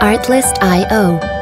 Artlist.io